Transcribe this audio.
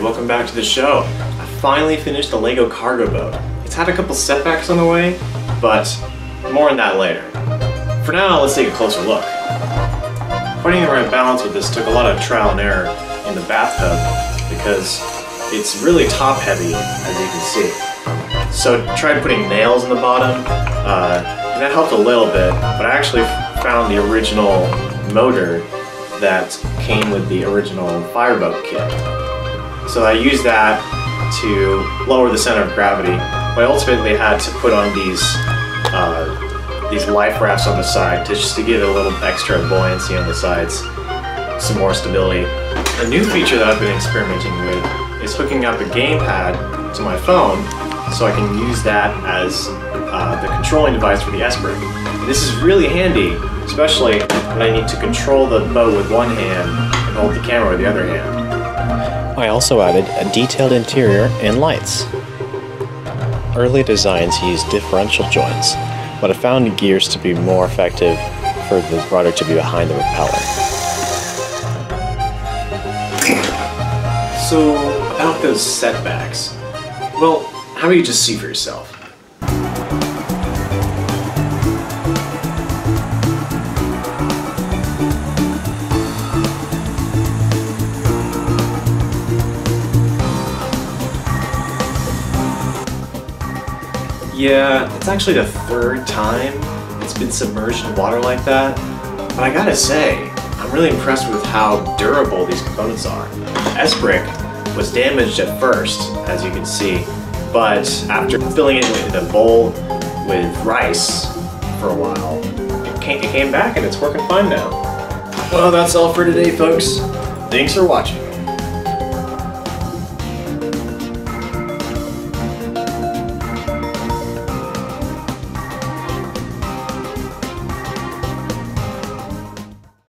welcome back to the show. I finally finished the LEGO cargo boat. It's had a couple setbacks on the way, but more on that later. For now, let's take a closer look. Finding the right balance with this took a lot of trial and error in the bathtub because it's really top heavy, as you can see. So I tried putting nails in the bottom, uh, and that helped a little bit, but I actually found the original motor that came with the original fireboat kit. So I used that to lower the center of gravity, but I ultimately had to put on these uh, these life rafts on the side to just to give it a little extra buoyancy on the sides, some more stability. A new feature that I've been experimenting with is hooking up a gamepad to my phone so I can use that as uh, the controlling device for the S-Brick. This is really handy, especially when I need to control the boat with one hand and hold the camera with the other hand. I also added a detailed interior and lights. Early designs used differential joints, but I found gears to be more effective for the rudder to be behind the propeller. So, about those setbacks, well, how about you just see for yourself? Yeah, it's actually the third time it's been submerged in water like that. But I gotta say, I'm really impressed with how durable these components are. S-Brick was damaged at first, as you can see, but after filling it with a bowl with rice for a while, it came, it came back and it's working fine now. Well, that's all for today, folks. Thanks for watching.